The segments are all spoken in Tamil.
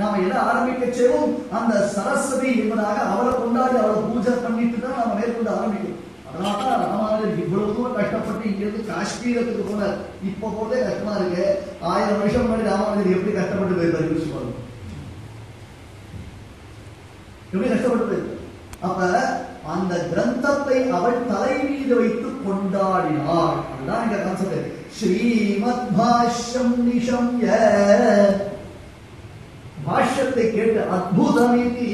நாம எதை ஆரம்பிக்க செய்வோம்? அந்த சரஸ்வதி என்பதாக அவளை கொண்டாடி அவளை பூஜை பண்ணிட்டு தான் நாம மேற்கொண்டு ஆரம்பிக்கணும் அதனால ராமானுஜர் இவ்வளவு தூரம் கஷ்டப்பட்டு இங்கிருந்து காஷ்மீரத்துக்கு போனார். இப்ப போதே கஷ்டமா இருக்கு. ஆயிரம் வருஷம் முன்னாடி ராமானுஜர் எப்படி கஷ்டப்பட்டு போயிருப்பாரு யோசிச்சு பாருங்க எப்படி கஷ்டப்பட்டு அப்ப அந்த கிரந்தத்தை அவள் தலை மீது வைத்து கொண்டாடினாள். அதுதான் இந்த கான்செப்ட் ஸ்ரீமத் பாஷ்யம் நிஷம்ய பாஷ்யத்தை கேட்டு அத்புதமிதி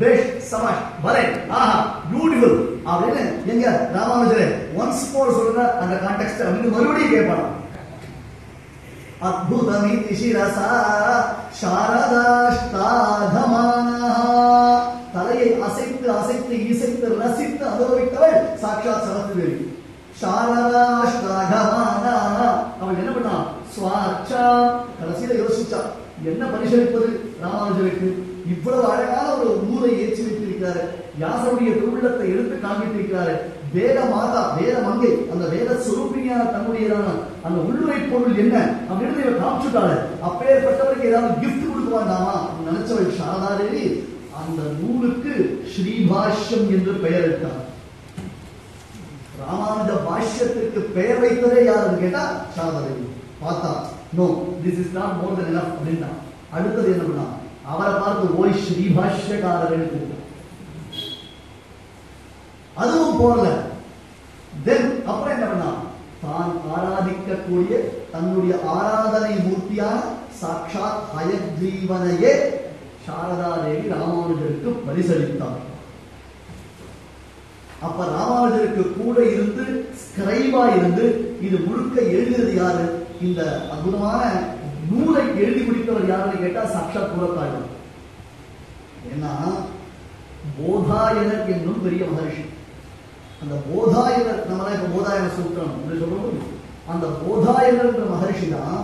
பெஸ்ட் சமாஷ் பலே ஆஹா பியூட்டிஃபுல் அப்படின்னு எங்க ராமானுஜரே ஒன்ஸ் மோர் சொல்லுங்க அந்த கான்டெக்ட் அப்படின்னு மறுபடியும் கேட்பாங்க அத்புதமிதி சிரசா சாரதாஷ்டாதமானா தலையை அசைத்து அசைத்து இசைத்து ரசித்து அனுபவித்தவள் சாட்சாத் சரத்து தேவி சாரதாஷ்டாகமானா அவள் என்ன பண்ணா ஸ்வாட்சா கடைசியில யோசிச்சா என்ன பரிசளிப்பது? ராமானுஜருக்கு இவ்வளவு அழகான ஒரு நூலை ஏற்றி வைத்திருக்கிறாரு. யாசருடைய திருவிழத்தை எடுத்து காண்பித்திருக்கிறாரு. வேத மாதா வேத மங்கை அந்த வேத சுரூபியான தன்னுடையதான அந்த உள்ளுரை பொருள் என்ன அப்படின்னு இவர் காமிச்சுட்டாரு. அப்பேற்பட்டவருக்கு ஏதாவது கிஃப்ட் கொடுக்க வேண்டாமா அப்படின்னு நினைச்சவள் சாரதாதேவி அந்த நூலுக்கு ஸ்ரீபாஷ்யம் என்று பெயர் இட்டார் ராமானுஜ பாஷ்யத்திற்கு பெயர் வைத்ததே யாருன்னு கேட்டா சாரதாதேவி. பார்த்தா no this is not more than enough அப்படின்னா அடுத்தது என்ன பண்ணா அவரை பார்த்து ஓய் ஸ்ரீபாஷ்யக்காரர்கள் அதுவும் போல தென் அப்புறம் என்ன பண்ணா தான் ஆராதிக்கக்கூடிய தன்னுடைய ஆராதனை மூர்த்தியான சாட்சாத் சாரதா தேவி ராமானுஜருக்கு பரிசளித்தார் அப்ப ராமானுஜருக்கு கூட இருந்து ஸ்கிரைபா இருந்து இது முழுக்க எழுதியது யாரு இந்த அற்புதமான நூலை எழுதி முடித்தவர் யாருன்னு கேட்டா சாட்சாத் கூறத்தாழ்வார் ஏன்னா போதாயனர் என்னும் பெரிய மகர்ஷி. அந்த போதாயனர் நம்மளாம் இப்ப போதாயன சூத்திரம் என்று சொல்றோம். அந்த போதாயனர் என்ற மகர்ஷி தான்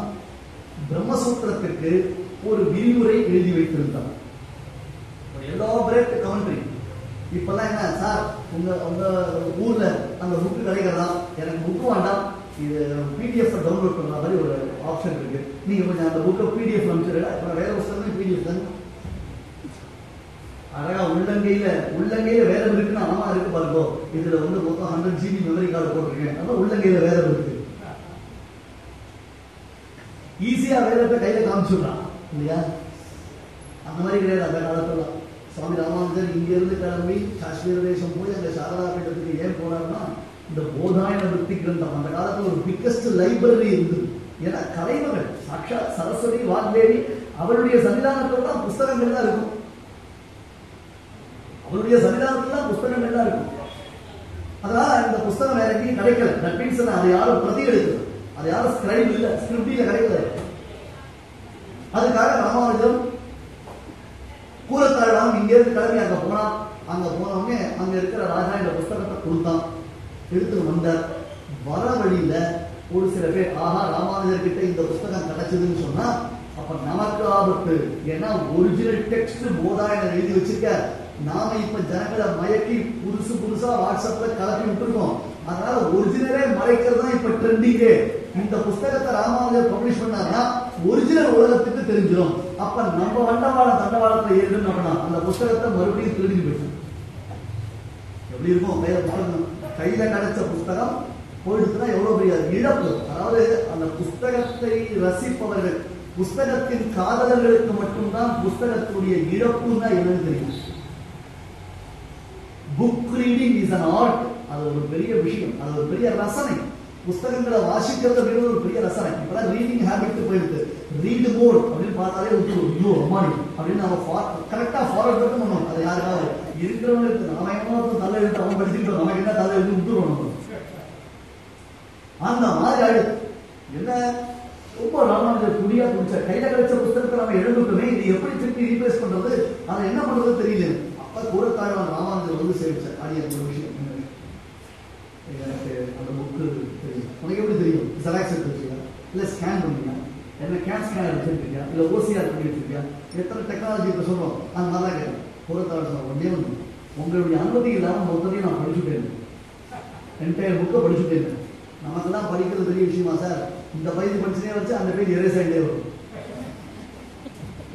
பிரம்மசூத்திரத்திற்கு ஒரு விரிவுரை எழுதி வைத்திருந்தார் ஒரு எலாபரேட் கமெண்ட்ரி இப்பெல்லாம் என்ன சார் உங்க உங்க ஊர்ல அந்த புக்கு கிடைக்கிறதா எனக்கு புக்கு வேண்டாம். இது பிடிஎஃப் டவுன்லோட் பண்ண மாதிரி ஒரு ஆப்ஷன் இருக்கு. நீங்க கொஞ்சம் அந்த புக்கை பிடிஎஃப் அனுப்பிச்சிருங்க இப்ப வேற புத்தகமே பிடிஎஃப் தான் அழகா உள்ளங்கையில உள்ளங்கையில வேதம் இருக்குன்னா ஆமா இருக்கு பாருங்கோ. இதுல வந்து மொத்தம் ஹண்ட்ரட் ஜிபி மெமரி கார்டு போட்டிருக்கேன். அதான் உள்ளங்கையில வேதம் இருக்கு. ஈஸியா வேதத்தை கையில காமிச்சுடுறான் இல்லையா? அந்த மாதிரி கிடையாது அந்த காலத்துல. சுவாமி ராமானுஜர் இங்க இருந்து கிளம்பி காஷ்மீர் தேசம் போய் அந்த சாரதா பீடத்துக்கு ஏன் போனார்னா இந்த போதாயன விற்பி கிரந்தம். அந்த காலத்துல ஒரு பிக்கஸ்ட் லைப்ரரி இருந்தது. ஏன்னா கலைமகள் சாட்சா சரஸ்வதி வாக்தேவி அவருடைய சன்னிதானத்தில் தான் புஸ்தகங்கள் தான் இருக்கும். அவருடைய சன்னிதானத்தில் தான் புஸ்தகங்கள் தான் இருக்கும். அதனால இந்த புஸ்தகம் வேற எங்கேயும் கிடைக்கல. தட் மீன்ஸ் அதை யாரும் பிரதி எடுக்கல அது யாரும் ஸ்கிரைப் இல்ல. ஸ்கிரிப்டில கிடைக்கல. அதுக்காக ராமானுஜம் கூறத்தாழ்வான் இங்க இருந்து கிளம்பி அங்க போனான். அங்க போனவங்க அங்க இருக்கிற ராஜா இந்த புஸ்தகத்தை கொடுத்தான். எடுத்து வந்தார். வர வழியில ஒரு சில பேர் ஆஹா ராமானுஜர் கிட்ட இந்த புஸ்தகம் கிடைச்சதுன்னு சொன்னா அப்ப நமக்கு ஆபத்து. ஏன்னா ஒரிஜினல் டெக்ஸ்ட் போதாயனர் எழுதி வச்சிருக்க நாம இப்ப ஜனங்களை மயக்கி புதுசு புதுசா வாட்ஸ்அப்ல கலப்பி விட்டுருக்கோம். அதனால ஒரிஜினலே மறைக்கிறது தான் இப்ப ட்ரெண்டிங்கே இந்த புஸ்தகத்தை ராமானுஜர் பப்ளிஷ் பண்ணாருன்னா ஒரிஜினல் உலகத்துக்கு தெரிஞ்சிடும் அப்ப நம்ம வண்டவாள தண்டவாளத்துல ஏறுன்னு அப்படின்னா அந்த புஸ்தகத்தை மறுபடியும் திருடி போயிடும் எப்படி இருக்கும்? கையில பாருங்க கையில கிடைச்ச புஸ்தகம் போயிடுச்சுன்னா எவ்வளவு பெரிய இழப்பு? அதாவது அந்த புஸ்தகத்தை ரசிப்பவர்கள் புஸ்தகத்தின் காதலர்களுக்கு மட்டும்தான் புஸ்தகத்துடைய இழப்புன்னா என்னன்னு தெரியும். Book reading is an art அது ஒரு பெரிய விஷயம். அது ஒரு பெரிய ரசனை. புஸ்தகங்களை வாசிக்கிறது அப்படிங்கிறது ஒரு பெரிய ரசனை. இப்பதான் ரீடிங் ஹேபிட் போயிடுது. ரீடு மோர் அப்படின்னு பார்த்தாலே வந்து ஐயோ அம்மாடி அப்படின்னு நம்ம கரெக்டா ஃபாலோ பண்ணணும். அது யாருக்காவது இருக்கிறவங்களுக்கு நாம என்ன தலை எழுத்து அவன் படிச்சுட்டு நமக்கு என்ன தலை எழுத்து விட்டுருவோம் அந்த மாதிரி ஆடு என்ன? ரொம்ப ராமானுஜர் குடியா குடிச்ச கையில கிடைச்ச புத்தகத்தை நம்ம எழுந்துட்டோமே இது எப்படி திருப்பி ரீப்ளேஸ் பண்றது? அதை என்ன பண்றது தெரியல. அப்ப கூடத்தாழ்வான் ராமானுஜர் வந்து சேவிச்சார் அது எனக்கு விஷயம் எனக்கு அந்த புக்கு தெரியும். உனக்கு எப்படி தெரியும்? ஜெராக்ஸ் எடுத்து வச்சிருக்கியா இல்ல ஸ்கேன் பண்ணியா? என்ன கேன் ஸ்கேன் வச்சிருக்கியா இல்ல ஓசிஆர் பண்ணி எடுத்துருக்கியா எத்தனை டெக்னாலஜி இப்ப சொல்றோம்? அந்த மாதிரி தான் கேட்டேன் கூடத்தாழ்வான் சொன்ன ஒன்றே ஒன்று உங்களுடைய அனுமதி இல்லாமல் மொத்தத்தையும் நான் படிச்சுட்டேன். என்டையர் புக்கை படிச்சுட்டேன். நமக்கெல்லாம் படிக்கிறது பெரிய விஷயமா சார் இந்த பயிர் படிச்சுனே வச்சு அந்த பேர் எரேஸ் ஆகிட்டே வரும்.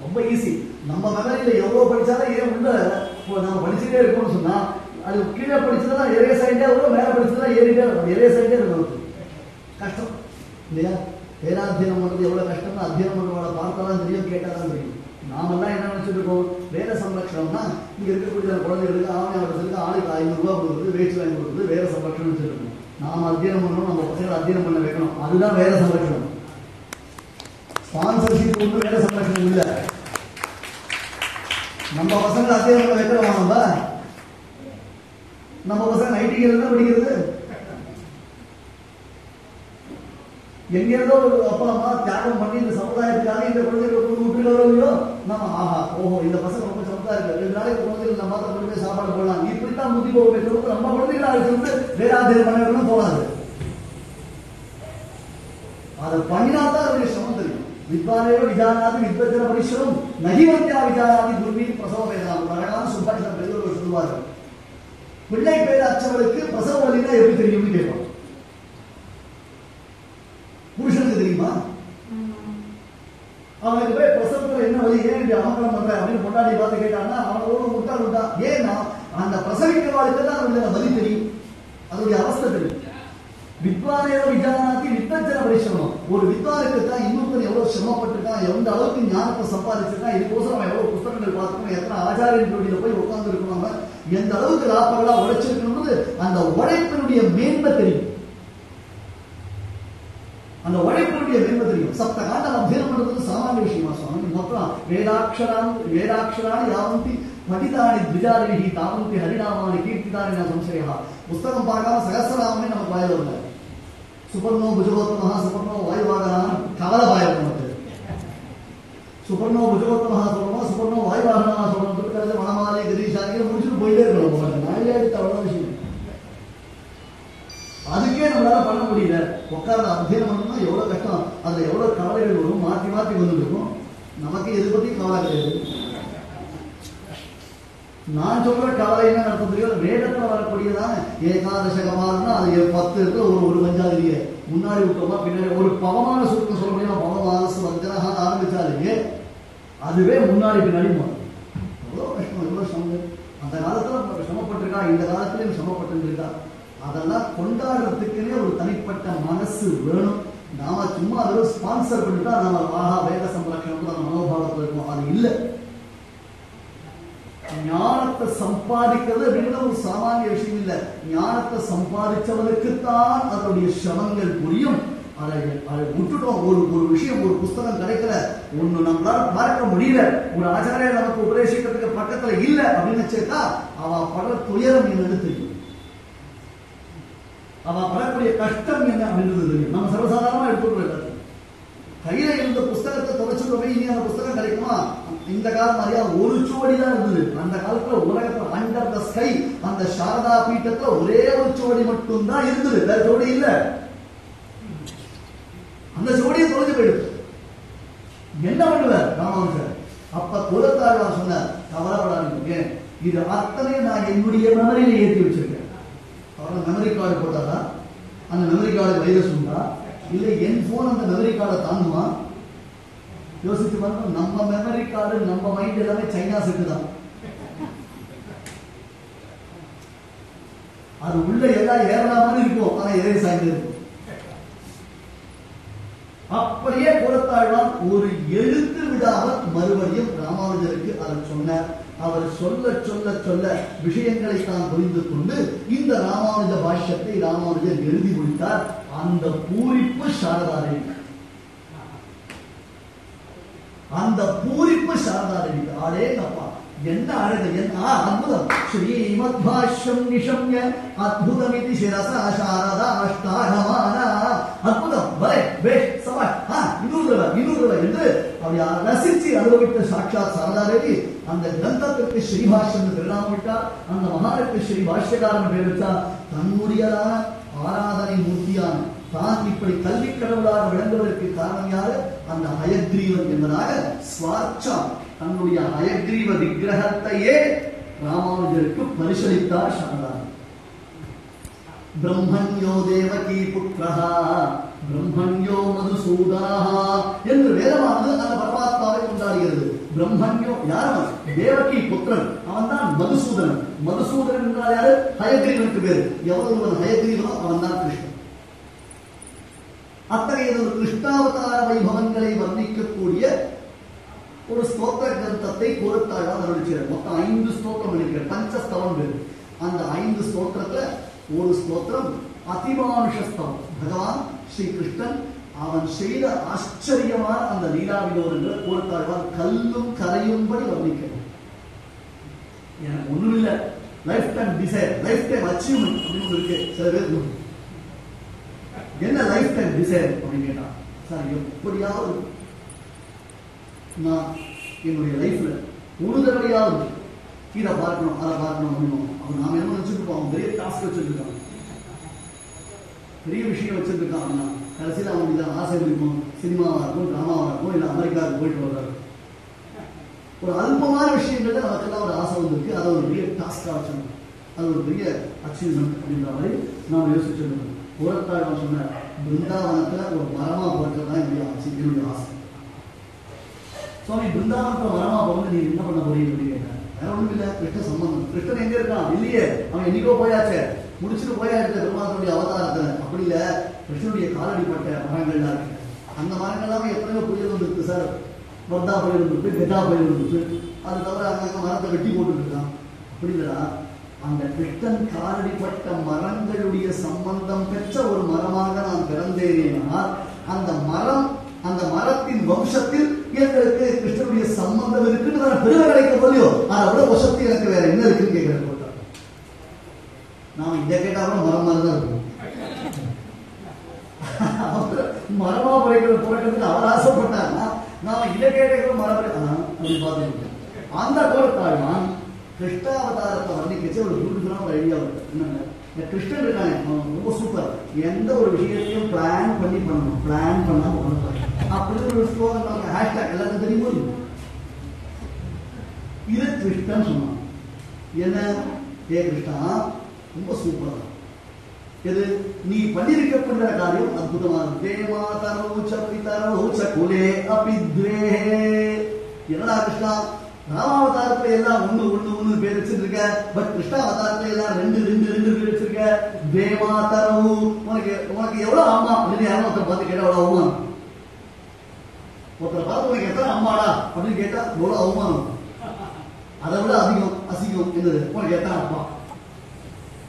ரொம்ப ஈஸி நம்ம மெமரியில எவ்வளவு படிச்சாலும் ஏன் உள்ள இப்போ நம்ம படிச்சுட்டே இருக்கோம்னு சொன்னா அது கீழே படிச்சதா எரேஸ் ஆகிட்டே வரும் மேலே படிச்சதா ஏறிட்டே வரும். எரேஸ் ஆகிட்டே இருக்கும் கஷ்டம். இல்லையா? வேதாத்தியனம் பண்றது எவ்வளவு கஷ்டம்னு அத்தியனம் பண்றவங்கள பார்த்தாலும் தெரியும் கேட்டா தான் தெரியும். நாமெல்லாம் என்ன நினைச்சிட்டு இருக்கோம்? வேத சம்ரட்சணம்னா இங்க இருக்கக்கூடிய குழந்தைகளுக்கு ஆமை அவர்களுக்கு ஆளுக்கு ஐநூறு ரூபாய் கொடுக்குறது வேச்சு வாங்கி கொடுக்குறது வேத சம்ரட்சணம் சொல்லணும் நாம அத்தியனம் பண்ணணும் நம்ம பசங்களை அத்தியனம் பண்ண வைக்கணும். அதுதான் வேத சம்ரட்சணம். ஸ்பான்சர்ஷிப் ஒன்றும் வேத சம்ரட்சணம் இல்லை. நம்ம பசங்களை அத்தியனம் பண்ண வைக்கிறோம் நம்ம? நம்ம பசங்க ஐடிகள் என்ன படிக்கிறது. எங்கேருந்தோ ஒரு அப்பா அம்மா தியாகம் பண்ணி இந்த சமுதாயத்துக்காக இந்த குழந்தைகளை கொண்டு விட்டுக்கிறோம் நம்ம ஆஹா ஓஹோ இந்த பசங்க ரொம்ப சமுதாயம் இருக்கு ரெண்டு நாளைக்கு குழந்தைகள் நம்ம மாத்திரம் கொண்டு போய் சாப்பாடு போடலாம். இப்படித்தான் முந்தி போக வைக்கிறது நம்ம குழந்தைகளை அழைச்சிட்டு வேறாத்தியம் பண்ண வைக்கணும் போகாது அதை பண்ணினா தான் அதனுடைய சிரமம் தெரியும். வித்வானேவ விஜானாதி வித்வத்தின பரிசுரம் நகிவத்தியா விஜானாதி துர்மீ பிரசவ வேதாம். அழகான சுபாஷிதம் பெரியவர்கள் சொல்லுவார்கள். பிள்ளை பேர் அச்சவர்களுக்கு பிரசவ வலினா எப்படி தெரியும்னு கேட்பான் புருஷனுக்கு தெரியுமா அவனுக்கு போய் பிரசவத்துல என்ன வழி ஏன் இப்படி அமங்கலம் பண்ற அப்படின்னு பொண்டாடி பார்த்து கேட்டான்னா அவனோட முட்டாள் உண்டா? ஏன்னா அந்த பிரசவிக்கிறவாளுக்கு தான் அவனுடைய பதில் தெரியும். அதோடைய அவஸ்தை தெரியும். வித்வானேவ விஜானாதி வித்தஞ்சன பரிசனம் ஒரு வித்வானுக்கு தான் இன்னொருத்தன் எவ்வளவு சிரமப்பட்டிருக்கான் எந்த அளவுக்கு ஞானத்தை சம்பாதிச்சிருக்கான் இதுக்கோசரம் அவன் எவ்வளவு புத்தகங்கள் பார்த்துக்கணும் எத்தனை ஆச்சாரியன் தொழில போய் உட்கார்ந்து இருக்கணும் எந்த அளவுக்கு லாபங்களா உழைச்சிருக்கணும்னு அந்த உழைப்பினுடைய மேன்மை தெரியும். அந்த உழைப்பினுடைய மேன்மை தெரியும். சப்த காண்டம் அத்தியனம் பண்றது சாமானிய விஷயமா சுவாமி? மொத்தம் வேதாட்சரான் வேதாட்சராணி யாவந்தி படிதானி திஜாரிகி தாவந்தி ஹரிநாமானி கீர்த்திதானி நான் சம்சயா புஸ்தகம் பார்க்காம சகசராமே நமக்கு வாயில் வரல சுபர்ணோ புஜகோத்தமஹா சுபர்ணோ வாயுவாகனான் கவலை பாயம் நமக்கு சுபர்ணோ புஜகோத்தமஹா சொல்லணுமா சுபர்ணோ வாயுவாகனா சொல்லணும் திருக்கரசு மணமாலை கிரீஷாதிகள் முடிச்சுட்டு போயிட்டே இருக்கணும் நாளே அடுத்த அவ்வளவு விஷயம்? அதுக்கே நம்மளால பண்ண முடியல. உட்கார்ந்து அத்தியனம் பண்ணணும்னா எவ்வளவு கஷ்டம் அதுல எவ்வளவு கவலைகள் வரும் மாற்றி மாற்றி வந்துருக்கும் நமக்கு எது பத்தி கவலை கிடையாது. நான் சொல்ற கவலை என்ன நடத்த முடியும் வேதத்துல வரக்கூடியதான? ஏகாதச அது பத்து இருக்கு ஒரு ஒரு பஞ்சாதிரிய முன்னாடி விட்டோமா பின்னாடி ஒரு பவமான சுருக்கம் சொல்ல முடியும்? பவமானசு வஞ்சனாக ஆரம்பிச்சாலே அதுவே முன்னாடி பின்னாடி மாறும் எவ்வளோ கஷ்டம் எவ்வளோ சிரமம் அந்த காலத்துல சமப்பட்டிருக்கா இந்த காலத்திலையும் சமப்பட்டு இருக்கா. அதெல்லாம் கொண்டாடுறதுக்குன்னே ஒரு தனிப்பட்ட மனசு வேணும். நாம சும்மா வெறும் ஸ்பான்சர் பண்ணிட்டா நாம ஆஹா வேத சம்ரட்சணம் நம்ம மனோபாவத்தில் இருக்கோம் அது இல்லை. ஞானத்தை சம்பாதிக்கிறது அப்படிங்கிறது ஒரு சாமானிய விஷயம் இல்லை. ஞானத்தை சம்பாதிச்சவனுக்குத்தான் அதனுடைய சிரமங்கள் புரியும். அதை அதை விட்டுட்டோம். ஒரு ஒரு விஷயம் ஒரு புஸ்தகம் கிடைக்கல. ஒண்ணு நம்மளால பார்க்க முடியல. ஒரு ஆச்சாரியர் நமக்கு உபதேசிக்கிறதுக்கு பக்கத்துல இல்ல அப்படின்னு சேர்த்தா அவ படுற துயரம் என்னன்னு தெரியும். அவ படக்கூடிய கஷ்டம் என்ன அப்படின்றது தெரியும் நம்ம சர்வசாதாரணமா எடுத்துக்கொள்ள கையில இருந்த புஸ்தகத்தை தொலைச்சுட்டு போய் இனி அந்த புஸ்தகம் கிடைக்குமா இந்த காலம் மாதிரியா ஒரு சுவடி தான் இருந்தது அந்த காலத்துல உலகத்துல அண்டர் த ஸ்கை அந்த சாரதா பீட்டத்துல ஒரே ஒரு சுவடி மட்டும் தான் இருந்தது வேற சுவடி இல்ல அந்த சுவடியை தொலைஞ்சு போயிடுது என்ன பண்ணுவார் ராமானுஜர் அப்ப குலத்தாழ்வார் சொன்னார் கவலைப்படாதீங்க இது அத்தனை நான் என்னுடைய மெமரியில ஏற்றி வச்சிருக்கேன் அப்புறம் மெமரி கார்டு போட்டாரா? அந்த மெமரி கார்டு வைரஸ் உண்டா? இல்லை என் ஃபோன் அந்த மெமரி கார்டை தாங்குமா? யோசிச்சு பாருங்க நம்ம மெமரி கார்டு நம்ம மைண்ட் எல்லாமே சைனா செட்டு தான். அது உள்ள எல்லாம் ஏறா இருக்கும் ஆனா எதை சாய்ந்து இருக்கும். அப்படியே குலத்தாழ்வான் ஒரு எழுத்து விடாமல் மறுபடியும் ராமானுஜருக்கு அதை சொன்னார். அவர் சொல்ல சொல்ல சொல்ல விஷயங்களை தான் புரிந்து கொண்டு இந்த ராமானுஜ பாஷ்யத்தை ராமானுஜர் எழுதி முடித்தார். அந்த பூரிப்பு சாரதாரை. அந்த பூரிப்பு சாரதாரை. ஆடே அப்பா என்ன அழகு என்ன ஆ, அற்புதம். ஸ்ரீமத் பாஷ்யம் நிஷம்ய அத்புதமிதி சிரசா சாரதா அஷ்டாகமான. அற்புதம் பலே பேஷ் இன்னொரு தடவை இன்னொரு தடவை என்று அவரை ரசிச்சு அனுபவித்த சாட்சாத் சாரதாதேவி அந்த கிரந்தத்திற்கு ஸ்ரீபாஷ்யம் திருநாமிட்டார் அந்த மகானுக்கு ஸ்ரீ பாஷ்யகாரன் பேர் வச்சார் தன்னுடையதான ஆராதனை மூர்த்தியான தான் இப்படி கல்வி கடவுளாக விளங்குவதற்கு காரணம் யாரு? அந்த ஹயக்ரீவன் என்பதாக ஸ்வார்ச்சா தன்னுடைய ஹயக்ரீவ விக்கிரகத்தையே ராமானுஜருக்கு பரிசளித்தார் சாரதாதேவி பிரம்மண்யோ தேவகி புத்திரஹா பிரம்மண்யோ மதுசூதனஹா என்று வேதமானது அந்த பரமாத்மாவை கொண்டாடுகிறது பிரம்மண்யோ யார் தேவகி புத்திரன். அவன் தான் மதுசூதனன். மதுசூதனன் என்றால் யாரு? ஹயக்ரீவனுக்கு பேரு. எவ்வளவு ஒருவன் ஹயக்ரீவனோ அவன் தான் கிருஷ்ணன். அத்தகைய ஒரு கிருஷ்ணாவதார வைபவங்களை வர்ணிக்கக்கூடிய ஒரு ஸ்தோத்திர கிரந்தத்தை கோரத்தாழ்வார் அருளிச்சார் மொத்தம் ஐந்து ஸ்தோத்திரம் இருக்கிற பஞ்சஸ்தவம் பேரு. அந்த ஐந்து ஸ்தோத்திரத்துல ஒரு ஸ்தோத்திரம் அதிமானுஷஸ்தவம். பகவான் ஸ்ரீ கிருஷ்ணன் அவன் செய்த ஆச்சரியமான அந்த லீலா வினோதங்களை கூறத்தாழ்வான் கல்லும் கரையும்படி வர்ணிக்கிறான் எனக்கு ஒண்ணும் இல்ல life time desire life time achievement அப்படின்னு இருக்கு சில பேர் என்ன லைஃப் டைம் டிசைர் அப்படின்னு கேட்டான் சார் எப்படியாவது நான் என்னுடைய லைஃப்ல ஒரு தடவையாவது இதை பார்க்கணும் அதை பார்க்கணும் அப்படின்னு அவன் நாம என்ன நினைச்சிருப்போம் அவன் பெரிய டாஸ்க் வச்சிருக்கான் பெரிய விஷயம் வச்சிருக்காங்கன்னா கடைசியில் அவன் இதை ஆசை இருக்கும் சினிமாவாக இருக்கும் டிராமாவாக இருக்கும் இல்லை அமெரிக்காவுக்கு போயிட்டு வர்றாரு ஒரு அல்பமான விஷயங்கள்ல நமக்கெல்லாம் ஒரு ஆசை வந்திருக்கு. அதை ஒரு பெரிய டாஸ்காக வச்சிருக்கோம் அது ஒரு பெரிய அச்சீவ்மெண்ட் அப்படின்ற மாதிரி நாம் யோசிச்சிருக்கோம் புறத்தாழ்வன் சொன்ன பிருந்தாவனத்தில் ஒரு மரமா பிறக்கிறது தான் என்னுடைய ஆசை என்னுடைய ஆசை. சுவாமி பிருந்தாவனத்தில் மரமா பிறந்து நீ என்ன பண்ண போறீங்க அப்படின்னு கேட்டேன். வேற ஒன்றும் இல்லை கிருஷ்ண சம்பந்தம். கிருஷ்ணன் எங்க இருக்கான்? இல்லையே. அவன் என்னைக்கோ போயாச்சே. முடிச்சுட்டு போயாச்சு பெருமாளுடைய அவதாரத்தை. அப்படி இல்ல கிருஷ்ணனுடைய காலடிப்பட்ட மரங்கள்லாம் இருக்கு. அந்த மரங்கள்லாம் எத்தனையோ புயல் வந்துருக்கு சார். வர்தா புயல் வந்துருக்கு கெட்டா புயல் வந்துருக்கு. அது தவிர அங்கங்க மரத்தை வெட்டி போட்டுருக்கான் இருக்கான் அப்படி இல்லடா. அந்த கிருஷ்ணன் காலடிப்பட்ட மரங்களுடைய சம்பந்தம் பெற்ற ஒரு மரமாக நான் பிறந்தேனால் அந்த மரம் அந்த மரத்தின் வம்சத்தில் எங்களுக்கு கிருஷ்ணனுடைய சம்பந்தம் இருக்குன்னு நான் பெருமை கிடைக்க போலியோ அதை விட வசத்து எனக்கு வேற என்ன இருக்குன்னு கேட்கிறேன். நாம இதை கேட்டா கூட மரம் மாதிரி தான் இருக்கும். மரமா பிறக்கிற புரட்டத்துக்கு அவர் ஆசைப்பட்டாருன்னா நாம இதை கேட்ட மரம் பிறக்க- ஆ, அப்படி பார்த்துக்கிட்டு அந்த கோலத்தாழ்வான் கிருஷ்ணாவதாரத்தை வர்ணிக்கிச்சு ஒரு பியூட்டிஃபுல்லான ஒரு ஐடியா வருது என்னங்க? இந்த கிருஷ்ணன் இருக்காங்க ரொம்ப சூப்பர் எந்த ஒரு விஷயத்தையும் பிளான் பண்ணி பண்ணணும். பிளான் பண்ணாம பண்ணணும் அப்படின்னு ஒரு ஸ்லோகம் ஹேஷ்டாக் எல்லாத்துக்கும் தெரியும்? இது கிருஷ்ணன் சொன்னான். என்ன? ஏ கிருஷ்ணா ரொம்ப சூப்பர் எது? நீ பண்ணிருக்கப்படுற காரியம் அற்புதமானது தேமா தரவு சப்பி தரவு சகுலே அபி துவே என்னடா கிருஷ்ணா? ராமாவதாரத்துல எல்லாம் ஒண்ணு ஒண்ணு ஒண்ணு பேர் வச்சிருக்க. பட் கிருஷ்ணா அவதாரத்துல எல்லாம் ரெண்டு ரெண்டு ரெண்டு பேர் வச்சிருக்க. தேமா தரவு உனக்கு உனக்கு எவ்வளவு அம்மா? அப்படின்னு யாரும் ஒருத்தர் பார்த்து கேட்டா அவ்வளவு அவமானம்? ஒருத்தர் பார்த்து உனக்கு எத்தனை அம்மாடா? அப்படின்னு கேட்டா எவ்வளவு அவமானம்? அதை விட அதிகம் அசிங்கம் என்னது? உனக்கு எத்தனை அப்பா?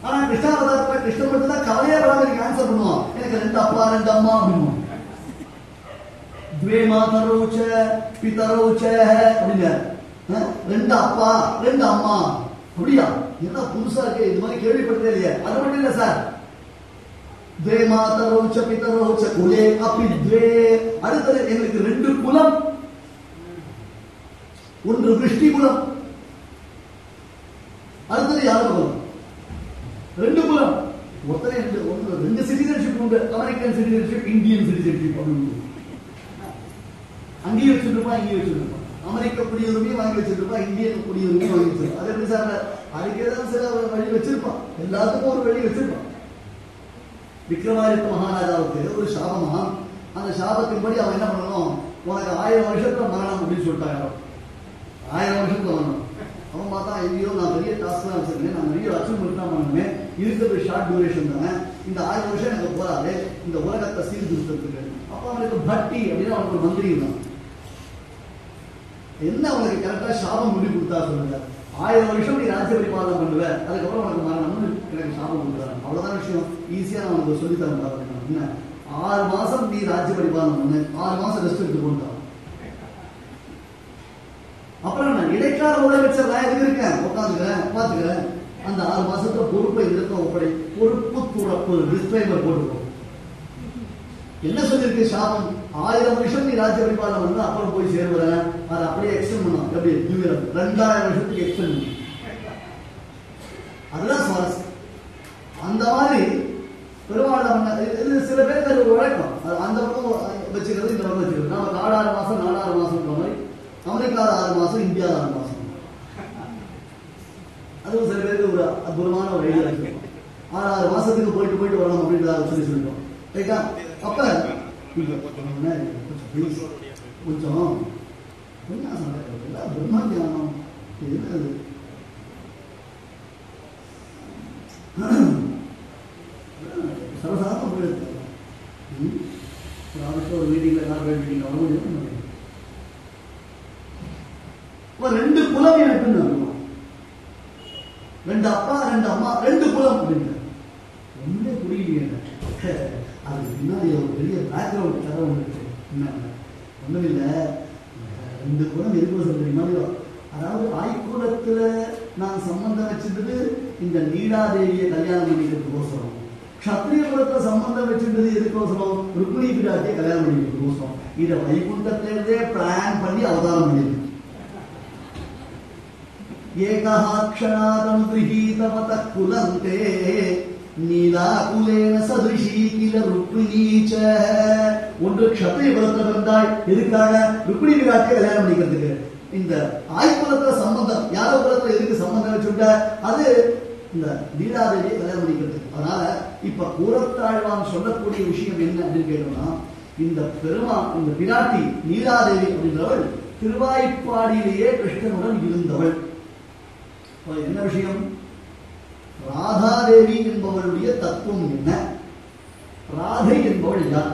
ஆனா கிருஷ்ணாவதாரத்துல கிருஷ்ணன் மட்டும் தான் கவலையா வராம எனக்கு ஆன்சர் பண்ணுவான். எனக்கு ரெண்டு அப்பா ரெண்டு அம்மா அப்படின்னு. துவே மாதரோச்ச பிதரோச்ச அப்படின்னு ரெண்டு அப்பா ரெண்டு அம்மா. அப்படியா? என்ன புதுசா இருக்கு? இது மாதிரி கேள்விப்பட்டதே இல்லையே. அது மட்டும் இல்ல சார். துவே மாதரோச்ச பிதரோச்ச குலே அப்படி துவே. அடுத்தது எங்களுக்கு ரெண்டு குலம். ஒன்று விஷ்டி குலம். அடுத்தது யாரு குலம்? ரெண்டு குலம் ஒருத்தரே ரெண்டு ஒன்று ரெண்டு சிட்டிசன்ஷிப் உண்டு அமெரிக்கன் சிட்டிசன்ஷிப் இந்தியன் சிட்டிசன்ஷிப் அப்படின்னு அங்கேயும் வச்சிருப்பா இங்கேயும் வச்சிருப்பா அமெரிக்க குடியுரிமையும் வாங்கி வச்சிருப்பா இந்தியன் குடியுரிமையும் வாங்கி வச்சிருப்பா அது எப்படி சார்? அதுக்கே தான் சில வழி வச்சிருப்பான் எல்லாத்துக்கும் ஒரு வழி வச்சிருப்பான் விக்ரமாதித்த மகாராஜாவுக்கு ஒரு சாபமா? அந்த சாபத்தின்படி அவன் என்ன பண்ணணும்? உனக்கு ஆயிரம் வருஷத்துல மரணம் அப்படின்னு சொல்லிட்டாங்க. ஆயிரம் வருஷத்துல வரணும் அவன் பார்த்தா ஐயோ நான் பெரிய டாஸ்க் தான் வச்சிருக்கேன். நான் பெரிய அச்சீவ்மெண்ட் தான் பண்ணுவேன் இருக்கிறது ஷார்ட் டியூரேஷன் தானே? இந்த ஆயிரம் வருஷம் எனக்கு போறாரு இந்த உலகத்தை சீர்திருத்தத்துக்கு அப்போ அவனுக்கு பட்டி அப்படின்னு அவனுக்கு மந்திரி தான் என்ன உனக்கு கரெக்டா சாபம் முடி கொடுத்தா சொல்லுங்க? ஆயிரம் வருஷம் நீ ராஜ்ய பரிபாலனம் பண்ணுவ. அதுக்கப்புறம் உனக்கு மரணம்னு எனக்கு சாபம் கொடுக்குறாங்க அவ்வளவுதான் விஷயம். ஈஸியா நான் உனக்கு சொல்லி தரேன் பாருங்க என்ன? ஆறு மாசம் நீ ராஜ்ய பரிபாலனம் பண்ணு. ஆறு மாசம் ரெஸ்ட் எடுத்து கொடுத்தான் அப்புறம் நான் இடைக்கால முதலமைச்சர் நான் எதுக்கு இருக்கேன்? உட்காந்துக்கிறேன் பார்த்துக்கிறேன். அந்த ஆறு மாசத்துல பொறுப்பை இருக்க ஒப்படை பொறுப்பு துறப்பு டிஸ்கிளைமர் போட்டுக்கோ. என்ன சொல்லியிருக்கு சாபம்? ஆயிரம் வருஷம் நீ ராஜ்ய பரிபாலனம் வந்து அப்புறம் போய் சேர்வத அதை அப்படியே எக்ஸ்டெண்ட் பண்ணலாம். எப்படி? நியூ ரெண்டாயிரம் வருஷத்துக்கு எக்ஸ்டெண்ட் பண்ணி. அதுதான் சுவாரஸ்யம். அந்த மாதிரி பெருமாள் இது- சில பேருக்கு அது அந்த பக்கம் வச்சுக்கிறது இந்த பக்கம் வச்சுக்கிறது. நம்ம நாலாறு மாசம் நாலாறு மாசம்ன்ற மாதிரி அமெரிக்காவில் ஆறு மாசம் இந்தியாவில் ஆறு மாசம். அதுவும் சில பேருக்கு ஒரு அற்புதமான ஒரு ஐடியா இருக்கு. ஆறு ஆறு மாசத்துக்கு போயிட்டு போயிட்டு வரணும் அப்படின்றத சொல்லி சொல்லிட்டோம் ரைட்டா அப்ப கொஞ்சம் முன்னாடி, கொஞ்சம் please. கொஞ்சம் இது என்னது? சர்வசாதாரண போயிடுது ஒரு ஆஃபீஸில் ஒரு மீட்டிங்கில் கார்பரேட் மீட்டிங் வர முடியும் ஒரு ரெண்டு குலம் எனக்குன்னு அர்த்தம். ரெண்டு அப்பா ரெண்டு அம்மா ரெண்டு குலம் அப்படின்னு ஒன்றே புரியலையே எனக்கு. அது பின்னாடி ஒரு பெரிய பேக்ரவுண்ட் கதை ஒன்று இருக்கு என்ன ஒன்றும் இல்லை ரெண்டு குலம் இருக்கும் சொல்ற மாதிரி அதாவது ஆய்குலத்துல நான் சம்பந்தம் வச்சிருந்தது இந்த தேவியை கல்யாணம் பண்ணிக்கிறதுக்கோசரம் க்ஷத்ரிய குலத்தை சம்பந்தம் வச்சுட்டது எதுக்கோசரம் ருக்மிணி பிராட்டியை கல்யாணம் பண்ணிக்கிறதுக்கோசரம் இதை வைகுண்டத்திலிருந்தே பிளான் பண்ணி அவதாரம் பண்ணியிருக்கு ஏகாட்சணாதம் கிரகீதமத குலந்தே நீலாகுலேன சதுஷி கில ருக்மிணீச்ச ஒன்று க்ஷத்ரிய குலத்தில் பிறந்தாய் எதுக்காக ருக்மிணி பிராட்டியை கல்யாணம் பண்ணிக்கிறதுக்கு இந்த ஆய்குலத்துல சம்பந்தம் யாரோ குலத்துல எதுக்கு சம்பந்தம் வச்சுட்ட அது இந்த நீலாதேவியை கல்யாணம் பண்ணிக்கிறதுக்கு அதனால இப்ப கூறத்தாழ்வான் சொல்லக்கூடிய விஷயம் என்ன அப்படின்னு கேட்டோம்னா இந்த பெருமா இந்த பிராட்டி நீலாதேவி அப்படின்றவள் திருவாய்ப்பாடியிலேயே கிருஷ்ணனுடன் இருந்தவள். என்ன விஷயம்? ராதாதேவி என்பவளுடைய தத்துவம் என்ன? ராதை என்பவள் யார்?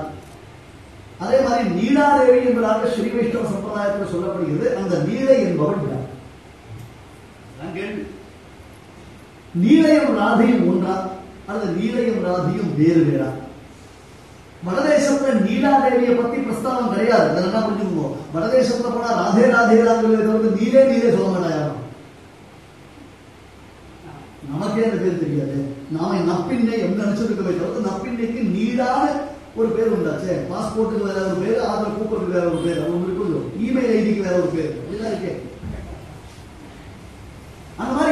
அதே மாதிரி நீலாதேவி என்பதாக ஸ்ரீ வைஷ்ணவ சம்பிரதாயத்தில் சொல்லப்படுகிறது. அந்த நீலை என்பவள் யார்? கேள்வி. நீலையும் ராதையும் ஒன்றா? அல்லது நீலையும் ராதையும் வேறு வேறா? வடதேசத்துல நீலாதேவியை பத்தி பிரஸ்தானம் கிடையாது. அதெல்லாம் புரிஞ்சுக்கோங்க வடதேசத்துல போனா ராதே ராதே ராதே நீலே நீலே சொல்ல மாட்டா நமக்கே அந்த பேர் தெரியாது. நாம நப்பின்னை என்று நினைச்சிருக்கவே தவிர்த்து நப்பின்னைக்கு நீடான ஒரு பேர் உண்டாச்சே. பாஸ்போர்ட்டுக்கு வேற ஒரு பேர் ஆதார் கூப்பிடுறதுக்கு வேற ஒரு பேர் அவங்களுக்கு இமெயில் ஐடிக்கு வேற ஒரு பேர். எல்லாம் இருக்கேன்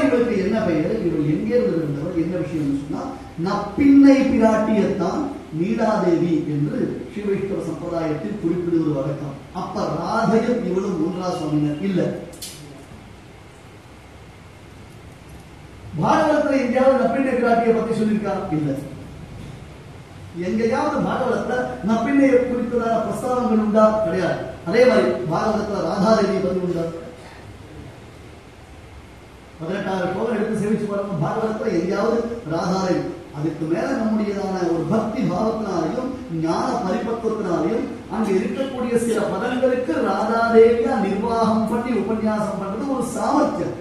இவருக்கு என்ன பெயர்? இவர் எங்கிருந்து இருந்தவர் என்ன விஷயம்னு சொன்னா நப்பின்னை பிராட்டியத்தான் நீலாதேவி என்று ஸ்ரீவைஷ்ணவ சம்பிரதாயத்தில் குறிப்பிடுவது வழக்கம். அப்ப ராதையும் இவளும் ஒன்றா சொன்னர் இல்ல. பாகவதத்துல எங்கேயாவது நப்பிண்ணை பிராட்டியை பத்தி சொல்லியிருக்கா? இல்ல. எங்கேயாவது பாகவதத்துல நப்பிண்ணையை குறித்ததான பிரஸ்தாவங்கள் உண்டா? கிடையாது. அதே மாதிரி பாகவதத்துல ராதாதேவியை பத்தி உண்டா? பதினெட்டாயிரம் ஸ்லோகம் எடுத்து சேமிச்சு பாருங்க பாகவதத்துல எங்கேயாவது ராதாரை அதுக்கு மேல நம்முடையதான ஒரு பக்தி பாவத்தினாலையும் ஞான பரிபக்குவத்தினாலையும் அங்க இருக்கக்கூடிய சில பதங்களுக்கு ராதாதேவியா நிர்வாகம் பண்ணி உபன்யாசம் பண்றது ஒரு சாமர்த்தியம்.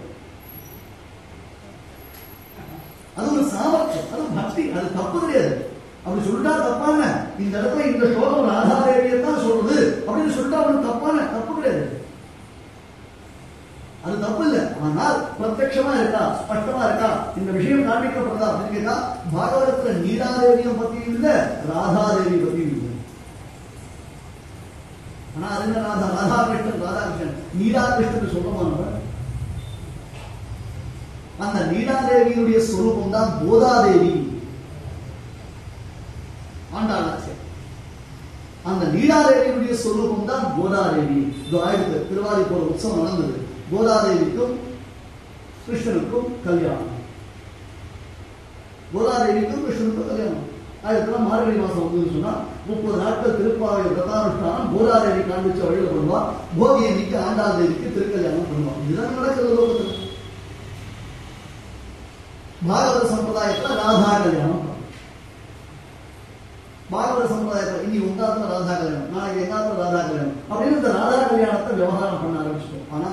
அது ஒரு சாமர்த்தியம் அது பக்தி அது தப்பு கிடையாது. அப்படி சொல்லிட்டா தப்பான. இந்த இடத்துல இந்த ஸ்லோகம் ராதாதேவியை தான் சொல்றது அப்படின்னு சொல்லிட்டா அவனுக்கு தப்பான தப்பு கிடையாது. அது தப்பு இல்லை ஆனால் பிரத்யமா இருக்கா? ஸ்பஷ்டமா இருக்கா? இந்த விஷயம் காண்பிக்கப்படுதா அப்படின்னு கேட்டா பாகவதத்துல நீலாதேவியம் பத்தியும் இல்ல ராதாதேவி பத்தியும் இல்லை. ஆனா அது என்ன ராதா? ராதாகிருஷ்ணன் ராதாகிருஷ்ணன். நீலாகிருஷ்ணன் சொல்லமானவர் அந்த நீலாதேவியுடைய ஸ்வரூபம் தான் கோதாதேவி ஆண்டாளாச்சு. அந்த நீலாதேவியுடைய ஸ்வரூபம் தான் கோதாதேவி இது ஆயிரத்து திருவாதிப்போர் உற்சவம் நடந்தது. கோதாதேவிக்கும் கிருஷ்ணனுக்கும் கல்யாணம். கோதாதேவிக்கும் கிருஷ்ணனுக்கும் கல்யாணம். அதுக்கெல்லாம் மார்கழி மாசம் வந்து சொன்னா முப்பது நாட்கள் திருப்பாவை பிரதானுஷ்டானம் கோதாதேவி காண்பிச்ச வழியில் பண்ணுவா. கோதேவிக்கு ஆண்டாதேவிக்கு திருக்கல்யாணம் பண்ணுவான் இதுதான் நடக்கிறது லோகத்தில். பாகவத சம்பிரதாயத்தில் ராதா கல்யாணம் பாகவத சம்பிரதாயத்தில் இன்னி உங்காத்துல ராதா கல்யாணம். நாளைக்கு எங்காத்துல ராதா கல்யாணம். அப்படின்னு இந்த ராதா கல்யாணத்தை விவகாரம் பண்ண ஆரம்பிச்சிட்டோம். ஆனா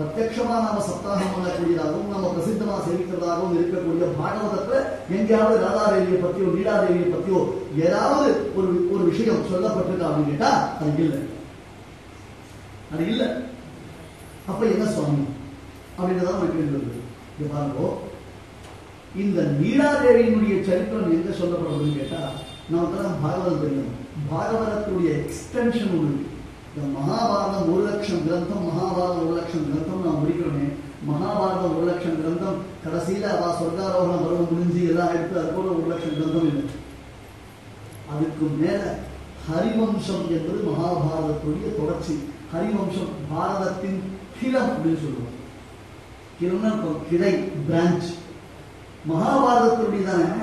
பிரத்யட்சமா நாம சப்தாகம் பண்ணக்கூடியதாகவும் நம்ம பிரசித்தமா சேவிக்கிறதாகவும் இருக்கக்கூடிய பாகவதத்துல எங்கேயாவது ராதாதேவியை பத்தியோ நீலாதேவியை பத்தியோ ஏதாவது ஒரு ஒரு விஷயம் சொல்லப்பட்டிருக்கா அப்படின்னு கேட்டா அது இல்லை அது இல்லை அப்ப என்ன சுவாமி அப்படின்றதான் வைக்க வேண்டியது இங்க இந்த நீலாதேவியினுடைய சரித்திரம் எங்க சொல்லப்படுறதுன்னு கேட்டா நமக்கு பாகவதம் தெரியும் பாகவதத்துடைய எக்ஸ்டென்ஷன் ஒன்று இந்த மகாபாரதம் ஒரு லட்சம் கிரந்தம் மகாபாரதம் ஒரு லட்சம் கிரந்தம் நான் முடிக்கிறோமே மகாபாரதம் ஒரு லட்சம் கிரந்தம் கடைசியில அவ சொர்க்காரோகணம் பருவம் முடிஞ்சு எல்லாம் எடுத்து அது போல ஒரு லட்சம் கிரந்தம் இல்லை. அதுக்கு மேல ஹரிவம்சம் என்பது மகாபாரதத்துடைய தொடர்ச்சி. ஹரிவம்சம் பாரதத்தின் கிளம் அப்படின்னு சொல்லுவோம். கிளம்னா கிளை பிரான்ச் மகாபாரதத்துடையதான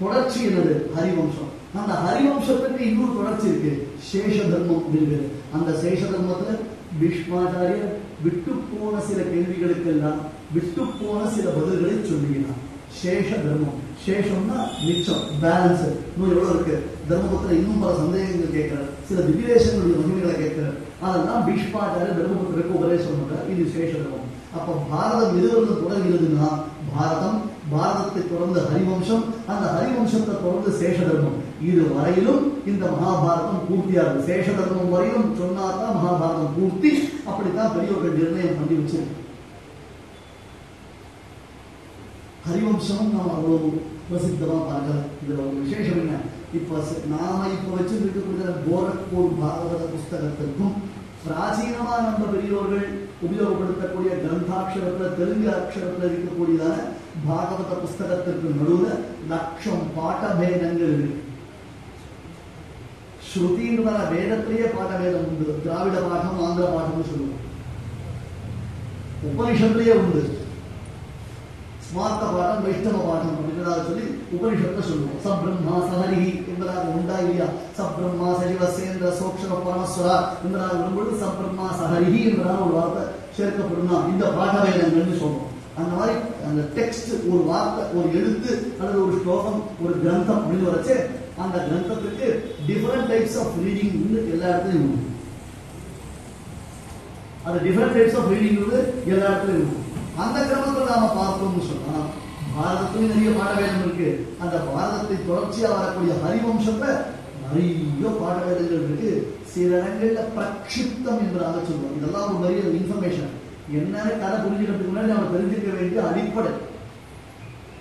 தொடர்ச்சி என்னது? ஹரிவம்சம். அந்த ஹரிவம்சத்துக்கு இன்னொரு தொடர்ச்சி இருக்கு. சேஷ தர்மம் அப்படின்னு அந்த சேஷ தர்மத்துல பீஷ்மாச்சாரியர் விட்டு போன சில கேள்விகளுக்கெல்லாம் விட்டு போன சில பதில்களை சொல்லுகிறார். சேஷ தர்மம் சேஷம்னா மிச்சம் பேலன்ஸ் இன்னும் எவ்வளவு இருக்கு? தர்மபுத்திர இன்னும் பல சந்தேகங்கள் கேட்கிறார். சில திவ்யதேசங்களுடைய மகிமைகளை கேட்கிறார். அதெல்லாம் பீஷ்மாச்சாரியர் தர்மபுத்திரருக்கு உபதேசம் பண்றார். இது சேஷ தர்மம் அப்ப பாரதம் எதிலிருந்து தொடர்கிறதுன்னா பாரதம் பாரதத்தை தொடர்ந்து ஹரிவம்சம். அந்த ஹரிவம்சத்தை தொடர்ந்து சேஷ தர்மம் இது வரையிலும் இந்த மகாபாரதம் பூர்த்தியாகும். சேஷ தர்மம் வரையிலும் சொன்னாதான் மகாபாரதம் பூர்த்தி. அப்படித்தான் பெரியவர்கள் நிர்ணயம் பண்ணி வச்சிருக்கு ஹரிவம்சமும் நாம் அவ்வளவு பிரசித்தமா பார்க்கல. இதுல ஒரு விசேஷம் என்ன? இப்ப நாம இப்ப வச்சிருக்கக்கூடிய கோரக்பூர் பாகவத புஸ்தகத்திற்கும் பிராச்சீனமா நம்ம பெரியோர்கள் உபயோகப்படுத்தக்கூடிய கிரந்தாட்சரத்துல தெலுங்கு அக்ஷரத்துல இருக்கக்கூடியதான பாகவத புஸ்தகத்திற்கு நடுவுல லட்சம் பாட்டபேதங்கள் இருக்கு. ஸ்ருதின்னு ஸ்ருதின்றதான வேதத்திலேயே பாட வேதம் உண்டு. திராவிட பாடம் ஆந்திர பாடம்னு சொல்லுவோம். உபனிஷத்துலயே உண்டு. ஸ்மார்த்த பாடம் வைஷ்ணவ பாடம் அப்படின்றதாக சொல்லி உபனிஷத்தை சொல்லுவோம். சப்ரம்மா சஹரி என்பதாக உண்டா இல்லையா? சப்ரம்மா சஜிவசேந்திர சோக்ஷம பரமஸ்வரா என்பதாக வரும்பொழுது சப்ரம்மா சஹரி என்பதாக ஒரு வார்த்தை சேர்க்கப்படும்னா இந்த பாட வேதங்கள்னு சொல்லுவோம். அந்த மாதிரி அந்த டெக்ஸ்ட் ஒரு வார்த்தை ஒரு எழுத்து அல்லது ஒரு ஸ்லோகம் ஒரு கிரந்தம் அப்படின்னு வரைச்சு அந்த கிரந்தத்துக்கு டிஃபரெண்ட் டைப்ஸ் ஆஃப் ரீடிங் எல்லா இடத்துலையும் உண்டு. அது டிஃபரெண்ட் டைப்ஸ் ஆஃப் ரீடிங் வந்து எல்லா இடத்துலையும் இருக்கும் அந்த கிரமத்தில் நாம பார்த்தோம்னு சொன்னா பாரதத்திலும் நிறைய பாட வேதம் இருக்கு. அந்த பாரதத்தை தொடர்ச்சியா வரக்கூடிய ஹரிவம்சத்தை நிறைய பாட வேதங்கள் இருக்கு. சில இடங்கள்ல பிரக்ஷிப்தம் என்று சொல்லுவோம் இதெல்லாம் ஒரு நிறைய இன்ஃபர்மேஷன் என்னன்னு கதை புரிஞ்சுக்கிறதுக்கு முன்னாடி நம்ம தெரிஞ்சுக்க வேண்டிய அடிப்படை.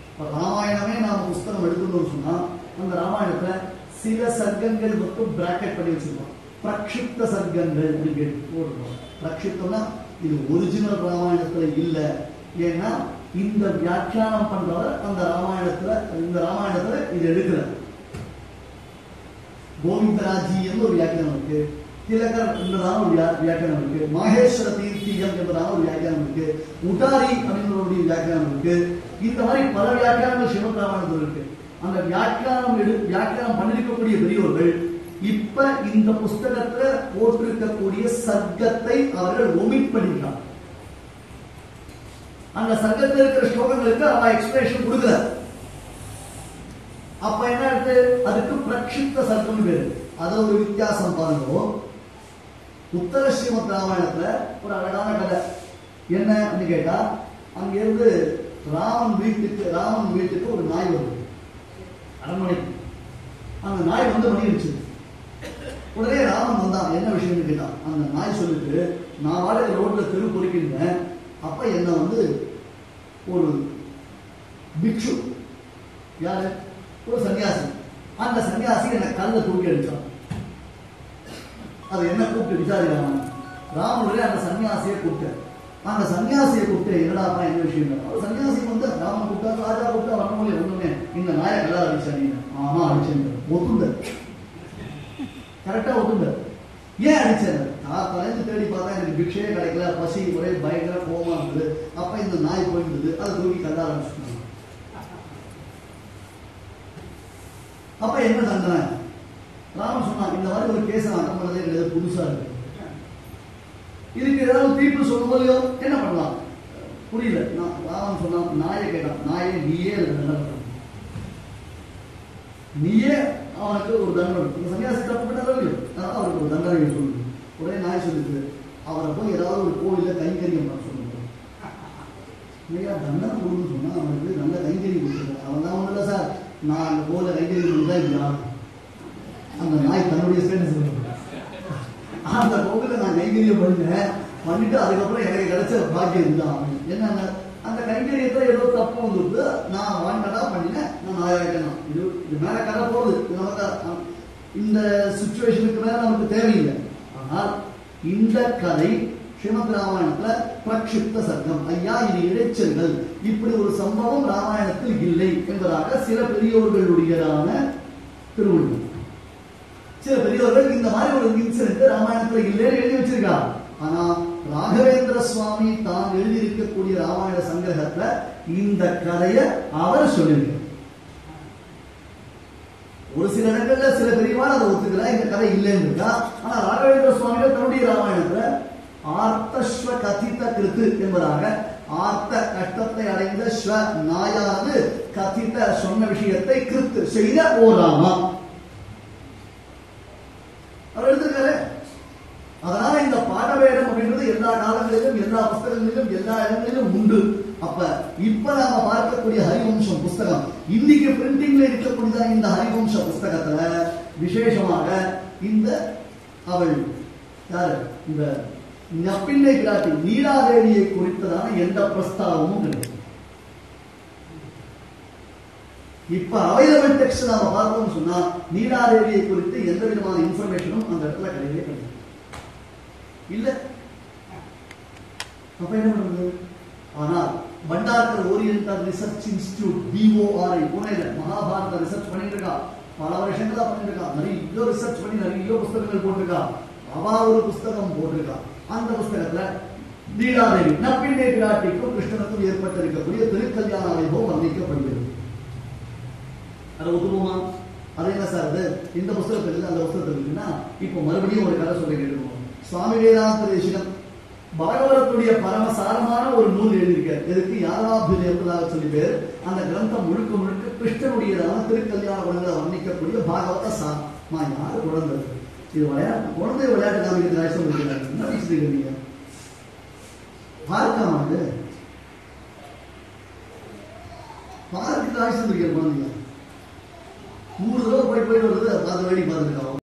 இப்ப ராமாயணமே நாம புஸ்தகம் எடுக்கணும்னு சொன்னா அந்த ராமாயணத்துல சில சர்க்கங்கள் மட்டும் பிராக்கெட் பண்ணி வச்சிருக்கோம். பிரக்ஷிப்த சர்க்கங்கள் அப்படின்னு கேட்டு போட்டுருக்கோம். பிரக்ஷிப்தம்னா இது ஒரிஜினல் ராமாயணத்துல இல்ல. ஏன்னா இந்த வியாக்கியானம் பண்றவர் அந்த ராமாயணத்துல இந்த ராமாயணத்துல இது கோவிந்தராஜி என்ற ஒரு வியாக்கியானம் இருக்கு. திலகர் என்பதான ஒரு வியா- வியாக்கியானம் இருக்கு. மகேஸ்வர தீர்த்தியம் என்பதான ஒரு வியாக்கியானம் இருக்கு. உடாரி அப்படின்ற ஒரு வியாக்கியானம் இருக்கு. இந்த மாதிரி பல வியாக்கியானங்கள் சிவபிராமணத்தில் இருக்கு. அந்த வியாக்கியானம் எடு வியாக்கியானம் பண்ணிருக்கக்கூடிய பெரியோர்கள் இப்ப இந்த புஸ்தகத்துல போட்டிருக்கக்கூடிய சர்க்கத்தை அவர்கள் ஒமிட் பண்ணிட்டாங்க அந்த சர்க்கத்தில் இருக்கிற ஸ்லோகங்களுக்கு அவன் எக்ஸ்பிரேஷன் கொடுக்கல. அப்ப என்ன இருக்கு? அதுக்கு பிரக்ஷிப்த சர்க்கம் பேரு. அதை ஒரு வித்தியாசம் பாருங்க. உத்தர ஸ்ரீமத் ராமாயணத்துல ஒரு அழகான கதை. என்ன அப்படின்னு கேட்டா அங்க இருந்து ராமன் வீட்டுக்கு ராமன் வீட்டுக்கு ஒரு நாய் வருது. அரண்மனைக்கு அந்த நாய் வந்து மணி உடனே ராமன் வந்தான். என்ன விஷயம்னு கேட்டான். அந்த நாய் சொல்லிட்டு நான் வாடகை ரோட்ல தெரு பொறுக்கின்றேன் அப்ப என்ன வந்து ஒரு பிக்ஷு. யாரு? ஒரு சன்னியாசி. அந்த சன்னியாசி என்ன கல்ல தூக்கி அடிச்சான். அது என்ன கூப்பிட்டு விசாரிக்கிறான் ராமனுடைய அந்த சன்னியாசியை கூப்பிட்டேன் அந்த சன்னியாசியை கூப்பிட்டு என்னடாப்பா என்ன விஷயம் அவர் சன்னியாசி வந்து ராமன் கூப்பிட்டா ராஜா கூப்பிட்டா நல்லா நாயை நீங்க ஆமா அடிச்சேன் ஒத்துந்த கரெக்டா ஒத்துந்த ஏன் அடிச்சேன் நான் தலைந்து தேடி பார்த்தா எனக்கு பிக்ஷையே கிடைக்கல பசி ஒரே பயங்கர கோவமா இருந்தது அப்ப இந்த நாய் போயிருந்தது அதை தூக்கி கல்ல ஆரம்பிச்சுட்டாங்க அப்ப என்ன தண்டனை ராமன் சொன்னான் இந்த மாதிரி ஒரு கேஸ் நான் பண்ணுறதே கிடையாது புதுசா இருக்கு இதுக்கு ஏதாவது தீர்ப்பு சொல்லும் இல்லையோ என்ன பண்ணலாம் புரியல நான் ராமன் சொன்னான் நாயை கேட்டான் நாயை நீயே இல்லை தண்டனை பண்ணு. நீயே அவனுக்கு ஒரு தண்டனை இந்த சன்னியாசி தப்பு பண்ணாரோ இல்லையோ அதனால அவருக்கு ஒரு தண்டனை சொல்லு உடனே நாய் சொல்லுது அவரை போய் ஏதாவது ஒரு கோவில்ல கைங்கரியம் பண்ண சொல்லுங்க இல்லையா தண்டனை கொடுன்னு சொன்னா அவனுக்கு நல்ல கைங்கரியம் கொடுத்துருக்காரு அவன் தான் ஒன்றும் இல்லை சார் நான் அந்த கோவில கைங்கரியம் பண்ணி தான் இப்படி ஆகும் அதனுடைய ஸ்டேட்டஸ் அந்த கோவில நான் கைங்கரியம் பண்ணேன் பண்ணிட்டு அதுக்கப்புறம் எனக்கு கிடைச்ச பாக்கியம் இதுதான். என்னங்க அந்த கைங்கரியத்தை ஏதோ தப்பு வந்துருக்கு நான் வாண்டடா பண்ணினேன். நான் நாயாயிட்டேன் இது இது மேல கதை போகுது. இது நமக்கு இந்த சுச்சுவேஷனுக்கு மேல நமக்கு தேவையில்லை. ஆனால் இந்த கதை ஸ்ரீமத் ராமாயணத்துல பிரக்ஷிப்த சர்க்கம். ஐயா இது இடைச்சல்கள் இப்படி ஒரு சம்பவம் ராமாயணத்தில் இல்லை என்பதாக சில பெரியோர்களுடையதான திருவள்ளுவர் சில பெரியவர்கள் இந்த மாதிரி ஒரு இன்சிடென்ட் ராமாயணத்துல இல்லைன்னு எழுதி வச்சிருக்காங்க. ஆனா ராகவேந்திர சுவாமி தான் எழுதி இருக்கக்கூடிய ராமாயண சங்கிரகத்துல இந்த கதையை அவர் சொல்லியிருக்கார். ஒரு சில இடங்கள்ல சில பெரியவான் அதை ஒத்துக்கல இந்த கதை இல்லைன்னு இருக்கா? ஆனா ராகவேந்திர சுவாமிகள் தன்னுடைய ராமாயணத்துல ஆர்த்தஸ்வ கதித்த கிருத்து என்பதாக ஆர்த்த கஷ்டத்தை அடைந்த ஸ்வ நாயானது கதித்த சொன்ன விஷயத்தை கிருத்து செய்த ஓ ராமா அவர் எடுத்திருக்காரு அதனால இந்த பாடவேடம் அப்படின்றது எல்லா காலங்களிலும் எல்லா எல்லா இடங்களிலும் உண்டு. அப்ப இப்ப நாம பார்க்கக்கூடிய ஹரிவம்சம் புஸ்தகம் இன்னைக்கு பிரிண்டிங்ல இருக்கக்கூடிய இந்த ஹரிவம்ச புஸ்தகத்துல? விசேஷமாக இந்த அவள் யாரு? இந்த நப்பிள்ளை பிராட்டி நீலாதேவியை குறித்ததான எந்த பிரஸ்தாவமும் கிடையாது. இப்ப அவைலபிள் டெக்ஸ்ட் நாம பார்த்தோம்னு சொன்னா நீலாதேவியை குறித்து எந்த விதமான இன்ஃபர்மேஷனும் அந்த இடத்துல கிடையவே கிடையாது. இல்ல அப்ப என்ன பண்ணுறது? ஆனால் Bhandarkar oriental research institute BORI புனேல Mahabharata research பண்ணிட்டு இருக்கா பல வருஷங்களா பண்ணிட்டு இருக்கா நிறைய ரிசர்ச் பண்ணி நிறைய புஸ்தகங்கள் போட்டிருக்கா. அவா ஒரு புஸ்தகம் போட்டிருக்கா. அந்த புஸ்தகத்துல லீலாதேவி நப்பிண்டே பிராட்டிக்கும் கிருஷ்ணனுக்கும் ஏற்பட்டிருக்கக்கூடிய திருக்கல்யாண வைபவம் வர்ணிக்கப்படுகிறது. அது ஒத்துக்குமா அது என்ன சார் அது? இந்த புஸ்தகத்தில் அந்த புஸ்தகத்தில் இருக்குன்னா இப்போ மறுபடியும் ஒரு கதை சொல்லி கேட்டுக்கோங்க சுவாமி வேதாந்த தேசிகம் பாகவதத்துடைய பரமசாரமான ஒரு நூல் எழுதியிருக்கார். எதுக்கு? யாராபியம் என்பதாக சொல்லி பேர் அந்த கிரந்தம் முழுக்க முழுக்க கிருஷ்ணனுடையதான திருக்கல்யாண குணங்களை வர்ணிக்கக்கூடிய பாகவத சார் யாரு குழந்தை? இது விளையாட்டு. குழந்தை விளையாட்டு காமிக்கிறது ராஜ்யம் இருக்கிறாங்க என்ன பேசிட்டு நீங்க பார்க்காம அது பார்க்கு ராஜ்யம் இருக்கிற குழந்தைங்க. நூறு தடவை போய் போயிட்டு வருது. பார்த்து வேடி பார்த்துருக்காங்க